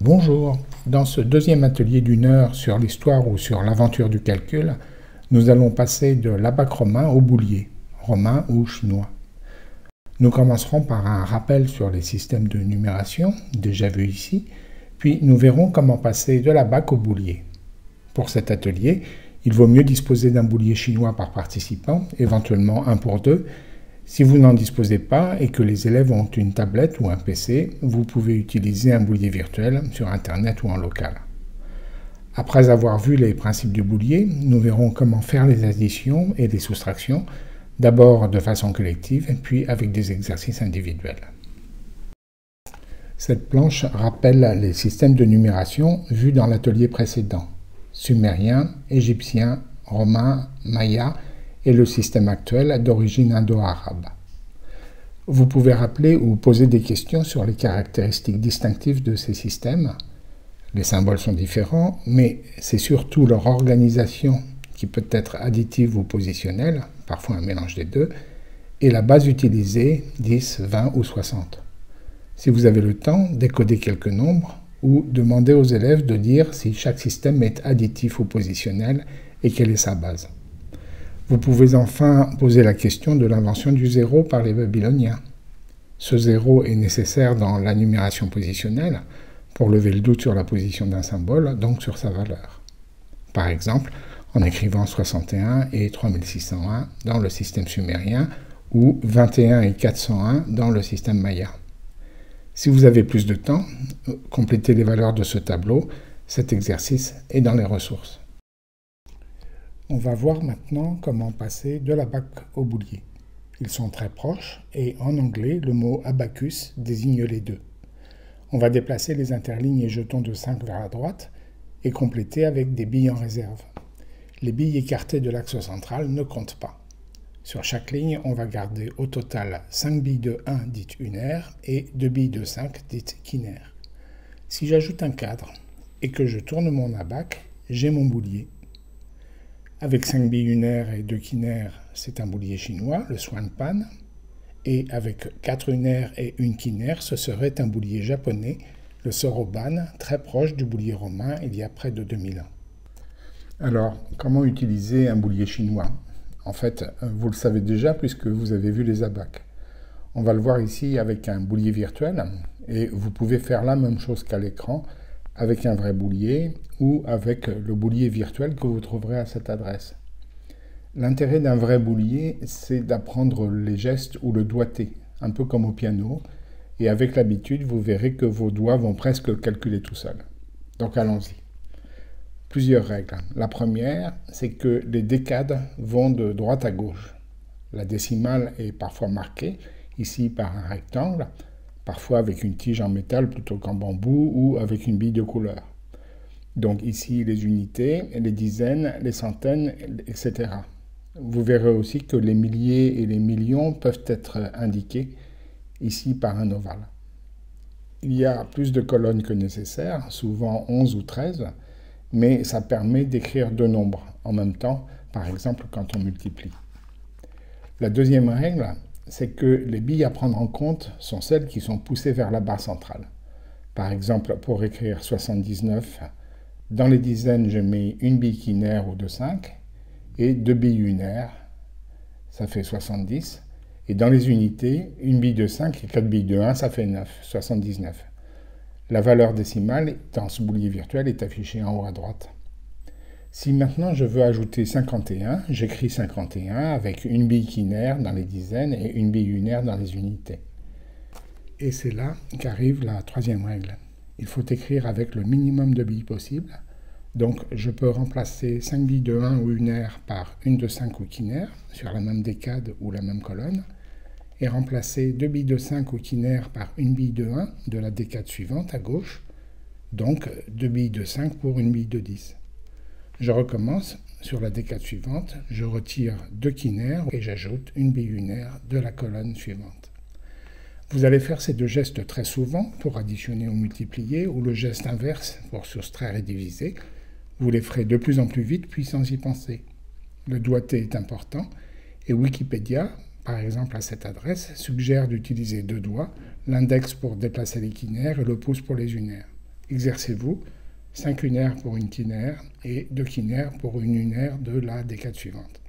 Bonjour, dans ce deuxième atelier d'une heure sur l'histoire ou sur l'aventure du calcul, nous allons passer de l'abac romain au boulier, romain ou chinois. Nous commencerons par un rappel sur les systèmes de numération, déjà vu ici, puis nous verrons comment passer de l'abac au boulier. Pour cet atelier, il vaut mieux disposer d'un boulier chinois par participant, éventuellement un pour deux, si vous n'en disposez pas et que les élèves ont une tablette ou un PC, vous pouvez utiliser un boulier virtuel sur Internet ou en local. Après avoir vu les principes du boulier, nous verrons comment faire les additions et les soustractions, d'abord de façon collective, puis avec des exercices individuels. Cette planche rappelle les systèmes de numération vus dans l'atelier précédent, sumérien, égyptien, romain, maya et le système actuel d'origine indo-arabe. Vous pouvez rappeler ou poser des questions sur les caractéristiques distinctives de ces systèmes. Les symboles sont différents, mais c'est surtout leur organisation qui peut être additive ou positionnelle, parfois un mélange des deux, et la base utilisée, 10, 20 ou 60. Si vous avez le temps, décodez quelques nombres ou demandez aux élèves de dire si chaque système est additif ou positionnel et quelle est sa base. Vous pouvez enfin poser la question de l'invention du zéro par les Babyloniens. Ce zéro est nécessaire dans la numération positionnelle pour lever le doute sur la position d'un symbole, donc sur sa valeur. Par exemple, en écrivant 61 et 3601 dans le système sumérien ou 21 et 401 dans le système maya. Si vous avez plus de temps, complétez les valeurs de ce tableau. Cet exercice est dans les ressources. On va voir maintenant comment passer de l'abac au boulier. Ils sont très proches et en anglais, le mot abacus désigne les deux. On va déplacer les interlignes et jetons de 5 vers la droite et compléter avec des billes en réserve. Les billes écartées de l'axe central ne comptent pas. Sur chaque ligne, on va garder au total 5 billes de 1 dites unaires et 2 billes de 5 dites quinaires. Si j'ajoute un cadre et que je tourne mon abac, j'ai mon boulier avec 5 billes unaires et 2 quinaires, c'est un boulier chinois, le Swanpan. Et avec 4 unaires et 1 quinaire, ce serait un boulier japonais, le Soroban, très proche du boulier romain il y a près de 2000 ans. Alors, comment utiliser un boulier chinois? En fait, vous le savez déjà puisque vous avez vu les abacs. On va le voir ici avec un boulier virtuel et vous pouvez faire la même chose qu'à l'écran avec un vrai boulier ou avec le boulier virtuel que vous trouverez à cette adresse. L'intérêt d'un vrai boulier, c'est d'apprendre les gestes ou le doigté, un peu comme au piano, et avec l'habitude, vous verrez que vos doigts vont presque calculer tout seuls. Donc allons-y. Plusieurs règles. La première, c'est que les décades vont de droite à gauche. La décimale est parfois marquée, ici par un rectangle, parfois avec une tige en métal plutôt qu'en bambou ou avec une bille de couleur. Donc ici les unités, les dizaines, les centaines, etc. Vous verrez aussi que les milliers et les millions peuvent être indiqués ici par un ovale. Il y a plus de colonnes que nécessaire, souvent 11 ou 13, mais ça permet d'écrire deux nombres en même temps, par exemple quand on multiplie. La deuxième règle, c'est que les billes à prendre en compte sont celles qui sont poussées vers la barre centrale. Par exemple, pour écrire 79, dans les dizaines, je mets une bille quinaire ou de 5 et deux billes unaires, ça fait 70. Et dans les unités, une bille de 5 et quatre billes de 1, ça fait 9, 79. La valeur décimale dans ce boulier virtuel est affichée en haut à droite. Si maintenant je veux ajouter 51, j'écris 51 avec une bille quinaire dans les dizaines et une bille unaire dans les unités. Et c'est là qu'arrive la troisième règle. Il faut écrire avec le minimum de billes possible. Donc je peux remplacer 5 billes de 1 ou unaire par une de 5 ou quinaire sur la même décade ou la même colonne et remplacer 2 billes de 5 ou quinaire par une bille de 1 de la décade suivante à gauche, donc 2 billes de 5 pour une bille de 10. Je recommence sur la décade suivante, je retire deux quinaires et j'ajoute une biunaire de la colonne suivante. Vous allez faire ces deux gestes très souvent pour additionner ou multiplier, ou le geste inverse pour soustraire et diviser. Vous les ferez de plus en plus vite, puis sans y penser. Le doigté est important, et Wikipédia, par exemple à cette adresse, suggère d'utiliser deux doigts, l'index pour déplacer les quinaires et le pouce pour les unaires. Exercez-vous 5 unaires pour une quinaire et 2 quinaires pour une unaire de la décade suivante.